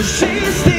She's